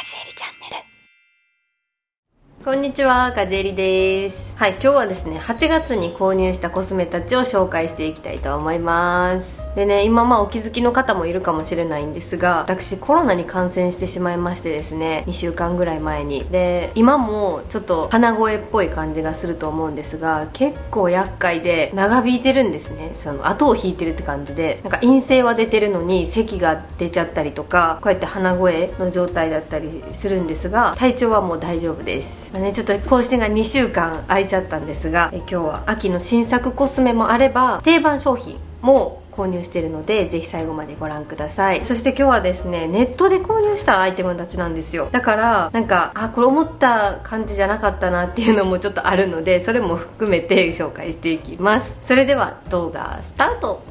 かじえりチャンネル。こんにちは、かじえりです。はい、今日はですね、8月に購入したコスメたちを紹介していきたいと思います。でね、今まあお気づきの方もいるかもしれないんですが、私コロナに感染してしまいましてですね、2週間ぐらい前に。で、今もちょっと鼻声っぽい感じがすると思うんですが、結構厄介で長引いてるんですね。その後を引いてるって感じで、なんか陰性は出てるのに咳が出ちゃったりとか、こうやって鼻声の状態だったりするんですが、体調はもう大丈夫です。まあね、ちょっと更新が2週間空いちゃったんですがえ今日は秋の新作コスメもあれば定番商品も購入してるのでぜひ最後までご覧ください。そして今日はですねネットで購入したアイテムたちなんですよ。だからなんかあこれ思った感じじゃなかったなっていうのもちょっとあるのでそれも含めて紹介していきます。それでは動画スタート。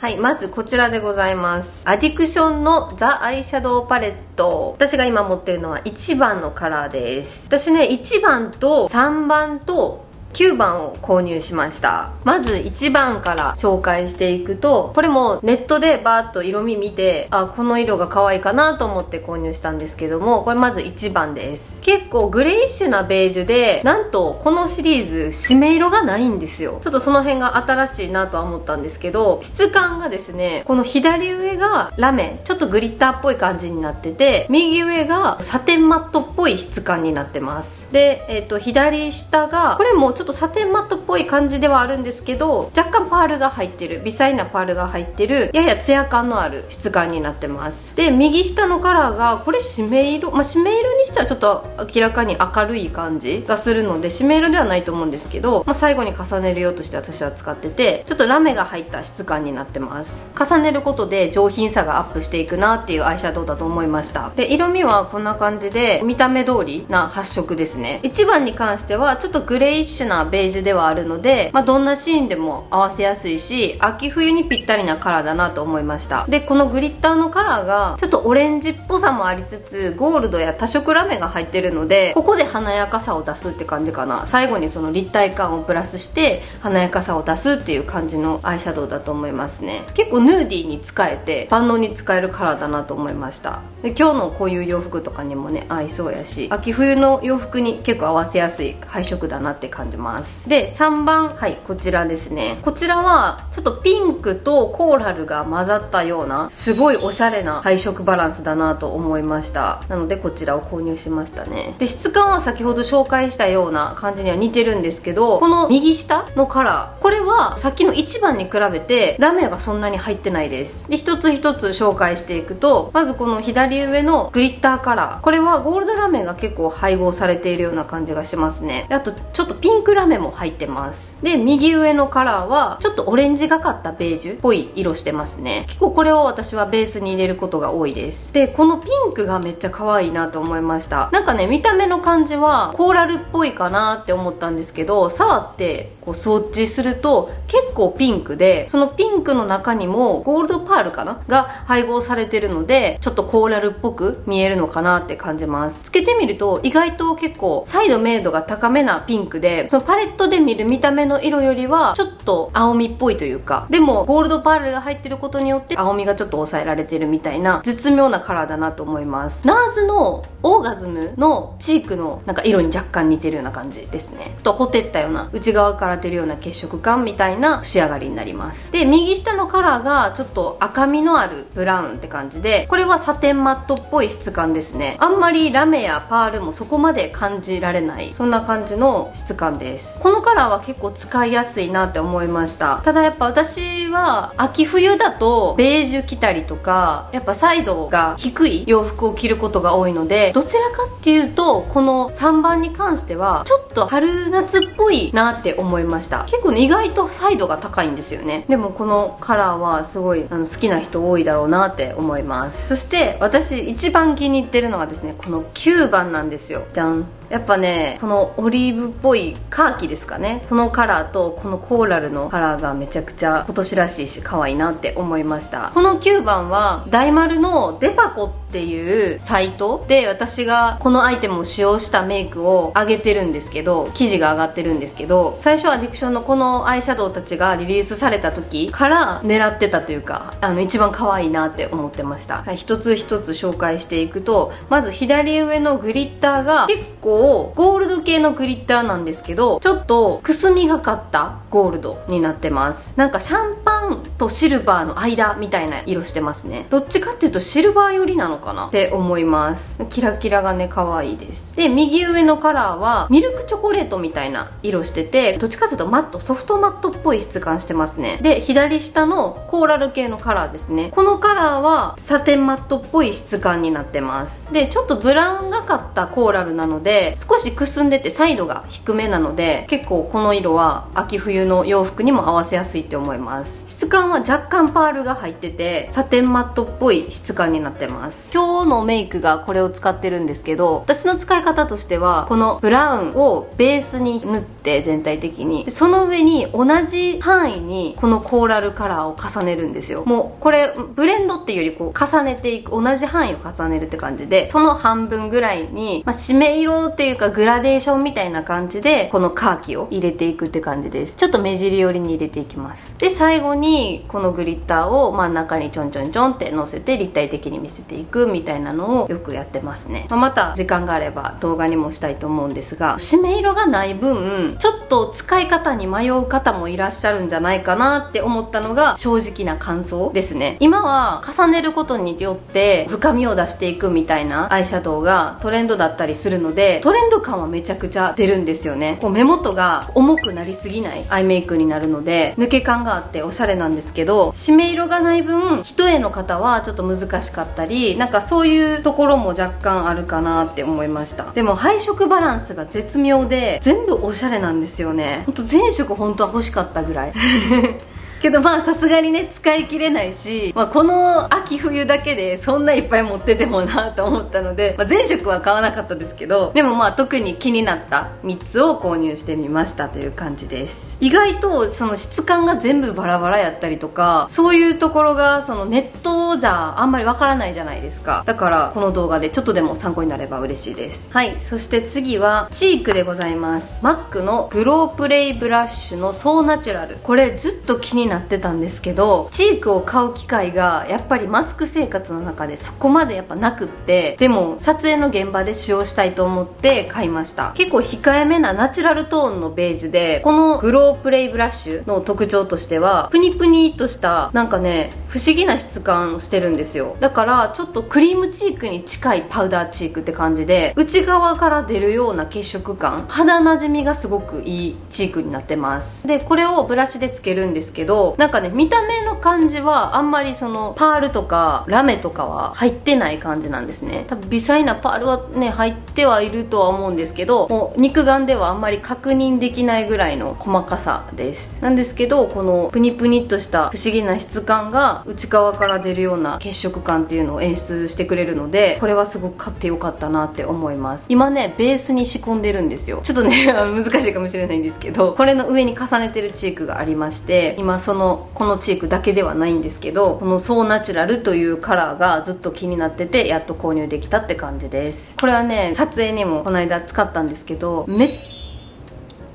はい、まずこちらでございます。アディクションのザ・アイシャドウパレット。私が今持ってるのは1番のカラーです。私ね、1番と3番と9番を購入しました。まず1番から紹介していくとこれもネットでバーッと色味見てあこの色が可愛いかなと思って購入したんですけどもこれまず1番です。結構グレイッシュなベージュでなんとこのシリーズ締め色がないんですよ。ちょっとその辺が新しいなとは思ったんですけど質感がですねこの左上がラメちょっとグリッターっぽい感じになってて右上がサテンマットっぽい質感になってます。で、えっと左下がこれもちょっとサテンマットっぽい感じではあるんですけど若干パールが入ってる微細なパールが入ってるややツヤ感のある質感になってます。で右下のカラーがこれ締め色まあ締め色にしてはちょっと明らかに明るい感じがするので締め色ではないと思うんですけど、まあ、最後に重ねる用として私は使っててちょっとラメが入った質感になってます。重ねることで上品さがアップしていくなっていうアイシャドウだと思いました。で色味はこんな感じで見た目通りな発色ですね。1番に関してはちょっとグレイッシュなベージュではあるので、まあ、どんなシーンでも合わせやすいし秋冬にぴったりなカラーだなと思いました。でこのグリッターのカラーがちょっとオレンジっぽさもありつつゴールドや多色ラメが入ってるのでここで華やかさを出すって感じかな。最後にその立体感をプラスして華やかさを出すっていう感じのアイシャドウだと思いますね。結構ヌーディーに使えて万能に使えるカラーだなと思いました。で今日のこういう洋服とかにもね合いそうやし秋冬の洋服に結構合わせやすい配色だなって感じます。で3番はいこちらですね。こちらはちょっとピンクとコーラルが混ざったようなすごいおしゃれな配色バランスだなと思いました。なのでこちらを購入しましたね。で質感は先ほど紹介したような感じには似てるんですけどこの右下のカラーこれはさっきの1番に比べてラメがそんなに入ってないです。で一つ一つ紹介していくとまずこの左上のグリッターカラーこれはゴールドラメが結構配合されているような感じがしますね。あとちょっとピンクラメも入ってます。で右上のカラーはちょっとオレンジがかったベージュっぽい色してますね。結構これを私はベースに入れることが多いです。でこのピンクがめっちゃ可愛いなと思いました。なんかね見た目の感じはコーラルっぽいかなって思ったんですけど触ってこう装置すると結構ピンクでそのピンクの中にもゴールドパールかな？が配合されてるのでちょっとコーラルっぽく見えるのかなって感じ感じます。つけてみると意外と結構サイド明度が高めなピンクでそのパレットで見る見た目の色よりはちょっと青みっぽいというかでもゴールドパールが入ってることによって青みがちょっと抑えられてるみたいな絶妙なカラーだなと思います。ナーズのオーガズムのチークのなんか色に若干似てるような感じですね。ちょっとほてったような内側から出るような血色感みたいな仕上がりになります。で右下のカラーがちょっと赤みのあるブラウンって感じでこれはサテンマットっぽい質感ですね。あんまりラメやパールもそこまで感じられないそんな感じの質感です。このカラーは結構使いやすいなって思いました。ただやっぱ私は秋冬だとベージュ着たりとかやっぱサイドが低い洋服を着ることが多いのでどちらかっていうとこの3番に関してはちょっと春夏っぽいなって思いました。結構ね意外とサイドが高いんですよね。でもこのカラーはすごいあの好きな人多いだろうなって思います。そして私一番気に入ってるのはですねこの9番なんですよ。じゃんやっぱねこのオリーブっぽいカーキですかね。このカラーとこのコーラルのカラーがめちゃくちゃ今年らしいし可愛いなって思いました。この9番は大丸のデパコっていうサイト。で私がこのアイテムを使用したメイクを上げてるんですけど記事が上がってるんですけど最初アディクションのこのアイシャドウたちがリリースされた時から狙ってたというかあの一番可愛いなって思ってました、はい、一つ一つ紹介していくとまず左上のグリッターが結構ゴールド系のグリッターなんですけどちょっとくすみがかったゴールドになってます。なんかシャンパンとシルバーの間みたいな色してますね。どっちかっていうとシルバー寄りなのかな？って思います。キラキラがね可愛いです。で右上のカラーはミルクチョコレートみたいな色しててどっちかっていうとマットソフトマットっぽい質感してますね。で左下のコーラル系のカラーですね。このカラーはサテンマットっぽい質感になってます。でちょっとブラウンがかったコーラルなので少しくすんでてサイドが低めなので結構この色は秋冬の洋服にも合わせやすいって思います。質感は若干パールが入っててサテンマットっぽい質感になってます。今日のメイクがこれを使ってるんですけど私の使い方としてはこのブラウンをベースに塗って全体的に。その上に同じ範囲にこのコーラルカラーを重ねるんですよ。もうこれブレンドっていうよりこう重ねていく同じ範囲を重ねるって感じでその半分ぐらいに、まあ、締め色っていうかグラデーションみたいな感じでこのカーキを入れていくって感じです。ちっと目尻寄りに入れていきます。で最後にこのグリッターを真ん中にちょんちょんちょんってのせて立体的に見せていくみたいなのをよくやってますね、まあ、また時間があれば動画にもしたいと思うんですが締め色がない分ちょっと使い方に迷う方もいらっしゃるんじゃないかなって思ったのが正直な感想ですね。今は重ねることによって深みを出していくみたいなアイシャドウがトレンドだったりするのでトレンド感はめちゃくちゃ出るんですよね。こう目元が重くなりすぎないアイメイクになるので抜け感があっておしゃれなんですけど締め色がない分一重の方はちょっと難しかったりなんかそういうところも若干あるかなって思いました。でも配色バランスが絶妙で全部おしゃれなんですよね。ほんと全色本当は欲しかったぐらい。けどまあさすがにね使い切れないし、まあ、この秋冬だけでそんないっぱい持っててもなと思ったので、まあ、全色は買わなかったですけどでもまあ特に気になった3つを購入してみましたという感じです。意外とその質感が全部バラバラやったりとかそういうところがそのネットじゃあんまりわからないじゃないですか。だからこの動画でちょっとでも参考になれば嬉しいです。はい。そして次はチークでございます。MAC のグロープレイブラッシュのソーナチュラル。これずっと気になってたんですけどチークを買う機会がやっぱりマスク生活の中でそこまでやっぱなくってでも撮影の現場で使用したいと思って買いました。結構控えめなナチュラルトーンのベージュでこのグロープレイブラッシュの特徴としてはプニプニとしたなんかね不思議な質感をしてるんですよ。だからちょっとクリームチークに近いパウダーチークって感じで内側から出るような血色感肌なじみがすごくいいチークになってます。でこれをブラシでつけるんですけどなんかね見た目の感じはあんまりそのパールとかラメとかは入ってない感じなんですね。多分微細なパールはね入ってはいるとは思うんですけどもう肉眼ではあんまり確認できないぐらいの細かさです。なんですけどこのプニプニっとした不思議な質感が内側から出るような血色感っていうのを演出してくれるのでこれはすごく買ってよかったなって思います。今ねベースに仕込んでるんですよ。ちょっとね 難しいかもしれないんですけどこれの上に重ねてるチークがありまして今そのこのチークだけではないんですけどこのソーナチュラルというカラーがずっと気になっててやっと購入できたって感じです。これはね撮影にもこの間使ったんですけどめっちゃ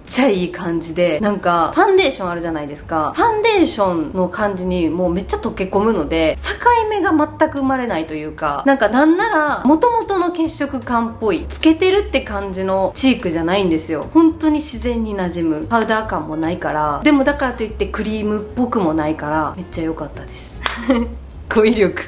ちゃいい感じでなんかファンデーションあるじゃないですか。ファンデーションの感じにもうめっちゃ溶け込むので境目が全く生まれないというかなんかなんなら元々の血色感っぽいつけてるって感じのチークじゃないんですよ。本当に自然に馴染む。パウダー感もないから。でもだからといってクリームっぽくもないからめっちゃ良かったです。語彙力。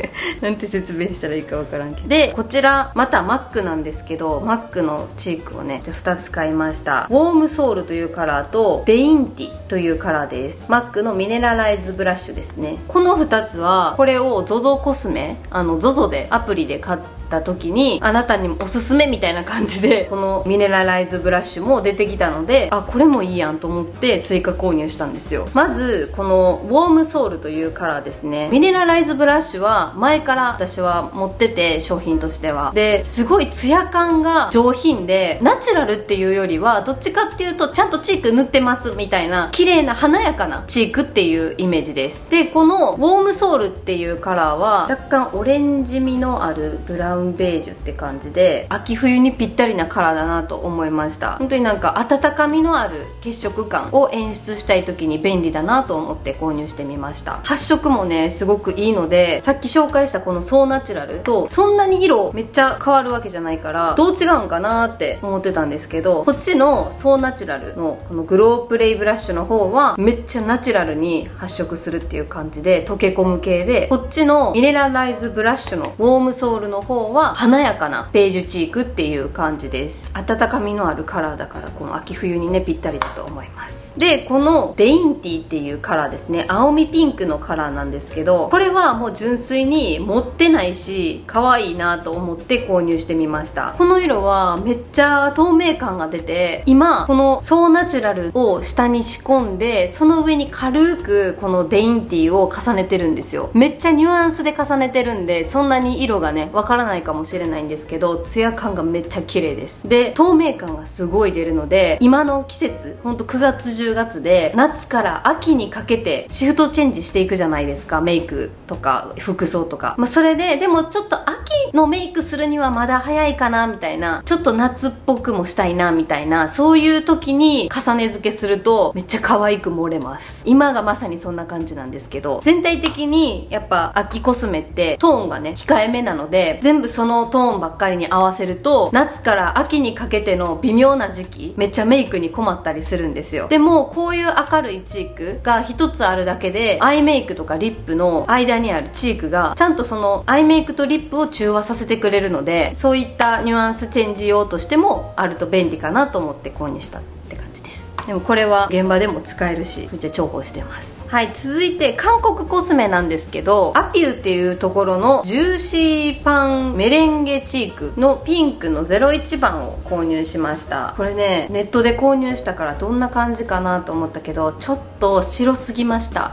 なんて説明したらいいか分からんけど。でこちらまたマックなんですけどマックのチークをね2つ買いました。ウォームソウルというカラーとデインティというカラーです。マックのミネラライズブラッシュですね。この2つはこれを ZOZO コスメあの ZOZO でアプリで買ってった時にあなたにおすすめみたいな感じでこのミネラライズブラッシュも出てきたのであこれもいいやんと思って追加購入したんですよ。まずこのウォームソウルというカラーですね。ミネラライズブラッシュは前から私は持ってて商品としては。ですごいツヤ感が上品でナチュラルっていうよりはどっちかっていうとちゃんとチーク塗ってますみたいな綺麗な華やかなチークっていうイメージです。でこのウォームソールっていうカラーは若干オレンジ味のあるブラウンベージュって感じで秋冬にぴったりなカラーだなと思いました。本当になんか温かみのある血色感を演出したい時に便利だなと思って購入してみました。発色もねすごくいいのでさっき紹介したこのソーナチュラルとそんなに色めっちゃ変わるわけじゃないからどう違うんかなって思ってたんですけどこっちのソーナチュラルのこのグロープレイブラッシュの方はめっちゃナチュラルに発色するっていう感じで溶け込む系でこっちのミネラライズブラッシュのウォームソールの方は華やかなベージュチークっていう感じです。温かみのあるカラーだからこの秋冬にねぴったりだと思います。でこのデインティっていうカラーですね。青みピンクのカラーなんですけどこれはもう純粋に持ってないし可愛いなと思って購入してみました。この色はめっちゃ透明感が出て今このソーナチュラルを下に仕込んでその上に軽くこのデインティを重ねてるんですよ。めっちゃニュアンスで重ねてるんでそんなに色がねわからないかもしれないんですけどツヤ感がめっちゃ綺麗です。で透明感がすごい出るので今の季節ほんと9月10月で夏から秋にかけてシフトチェンジしていくじゃないですか。メイクとか服装とか、まあ、それででもちょっと秋のメイクするにはまだ早いかなみたいな。ちょっと夏っぽくもしたいなみたいな。そういう時に重ね付けするとめっちゃ可愛く盛れます。今がまさにそんな感じなんですけど。全体的にやっぱ秋コスメってトーンがね控えめなので全部そのトーンばっかりに合わせると夏から秋にかけての微妙な時期めっちゃメイクに困ったりするんですよ。でもこういう明るいチークが一つあるだけでアイメイクとかリップの間にあるチークがちゃんとそのアイメイクとリップを中和させてくれるのでそういったニュアンスチェンジ用としてもあると便利かなと思って購入したって感じです。でもこれは現場でも使えるしめっちゃ重宝してます。はい続いて韓国コスメなんですけどアピューっていうところのジューシーパンメレンゲチークのピンクの01番を購入しました。これねネットで購入したからどんな感じかなと思ったけどちょっと白すぎました。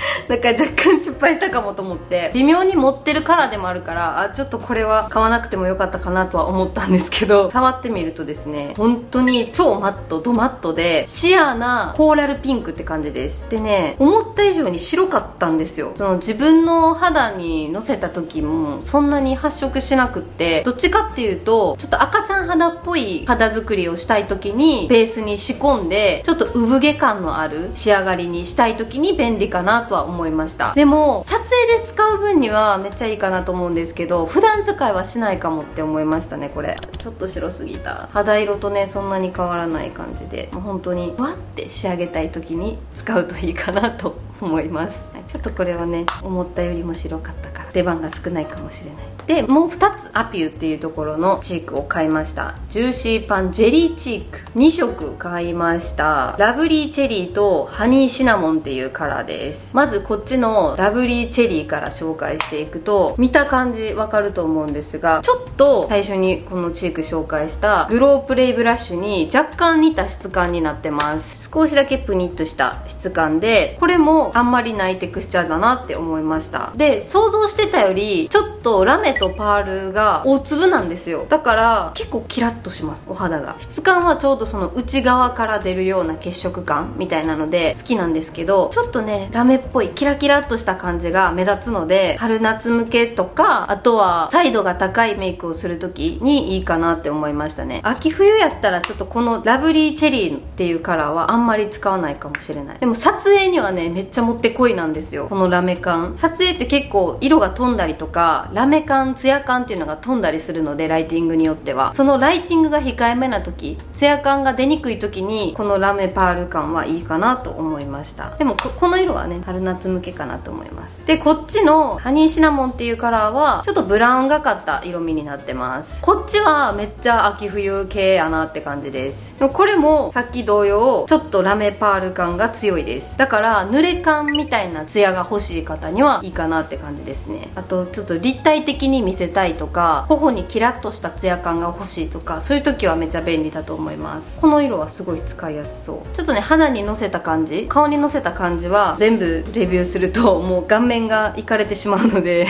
だから若干失敗したかもと思って。微妙に持ってるカラーでもあるからあちょっとこれは買わなくてもよかったかなとは思ったんですけど。触ってみるとですね本当に超マットドマットでシアーなコーラルピンクって感じです。でね思った以上に白かったんですよ。その自分の肌にのせた時もそんなに発色しなくってどっちかっていうとちょっと赤ちゃん肌っぽい肌作りをしたい時にベースに仕込んでちょっと産毛感のある仕上がりにしたい時に便利かなととは思いました。でも撮影で使う分にはめっちゃいいかなと思うんですけど普段使いはしないかもって思いましたねこれ。ちょっと白すぎた。肌色とねそんなに変わらない感じで。もう本当にわって仕上げたい時に使うといいかなと思います。ちょっとこれはね思ったよりも白かったから出番が少ないかもしれない。でもう2つアピューっていうところのチークを買いました。ジューシーパンジェリーチーク。2色買いました。ラブリーチェリーとハニーシナモンっていうカラーです。まずこっちのラブリーチェリーから紹介していくと見た感じわかると思うんですがちょっと最初にこのチーク紹介したグロープレイブラッシュに若干似た質感になってます。少しだけプニッとした質感でこれもあんまりないテクスチャーだなって思いました。で想像してたよりちょっとラメとパールが大粒なんですよ。だから結構キラッとしますお肌が。質感はちょうどその内側から出るような血色感みたいなので好きなんですけどちょっとねラメっぽいキラキラっとした感じが目立つので春夏向けとかあとはサイドが高いメイクをする時にいいかなって思いましたね。秋冬やったらちょっとこのラブリーチェリーっていうカラーはあんまり使わないかもしれない。でも撮影にはねめっちゃもってこいなんですよ。このラメ感撮影って結構色が飛んだりとかラメ感ツヤ感っていうのが飛んだりするのでライティングによっては。そのライティングが控えめな時ツヤ感が出にくい時にこのラメパール感はいいかなと思いました。でもこの色はね春夏向けかなと思います。でこっちのハニーシナモンっていうカラーはちょっとブラウンがかった色味になってます。こっちはめっちゃ秋冬系やなって感じです。でもこれもさっき同様ちょっとラメパール感が強いです。だから濡れ感みたいなツヤが欲しい方にはいいかなって感じですね。あとちょっと立体的に見せたいとか頬にキラッとしたツヤ感が欲しいとかそういう時はめちゃ便利だと思います。この色はすごい使いやすそう。ちょっとね肌にのせた感じ顔にのせた感じは全部レビューするともう 顔面がいかれてしまうので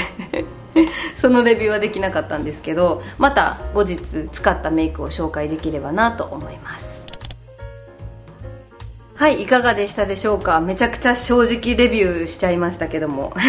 そのレビューはできなかったんですけどまた後日使ったメイクを紹介できればなと思います。はいいかがでしたでしょうか？めちゃくちゃ正直レビューしちゃいましたけども。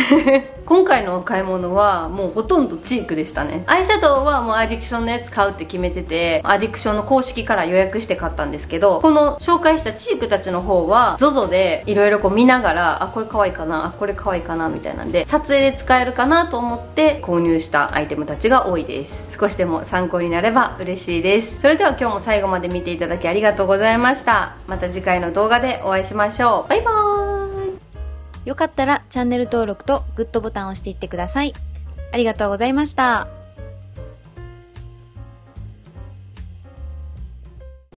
今回のお買い物はもうほとんどチークでしたね。アイシャドウはもうアディクションのやつ買うって決めててアディクションの公式から予約して買ったんですけどこの紹介したチークたちの方は ZOZO でいろいろこう見ながらあこれ可愛いかなあこれ可愛いかなみたいなんで撮影で使えるかなと思って購入したアイテムたちが多いです。少しでも参考になれば嬉しいです。それでは今日も最後まで見ていただきありがとうございました。また次回の動画でお会いしましょうバイバーイよかったらチャンネル登録とグッドボタンを押していってください。ありがとうございました。